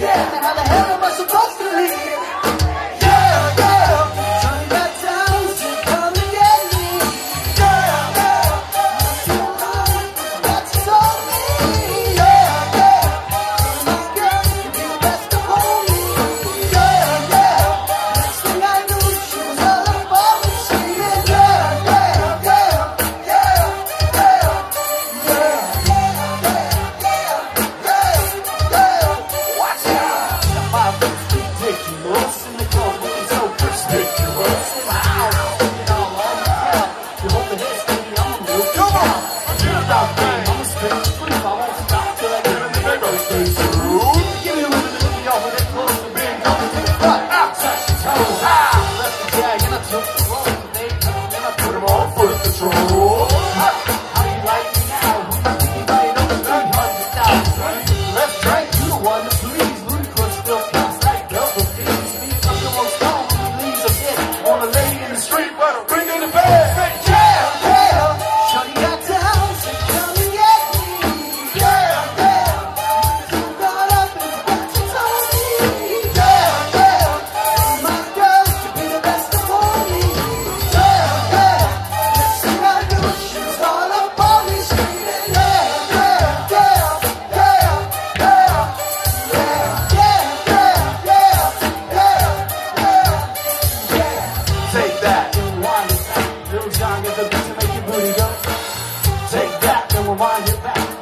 Yeah, how the hell am I supposed to? I'ma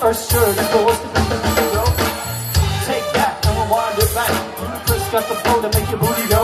first service boys. Take that and rewind it back. You Press got the flow to make your booty go.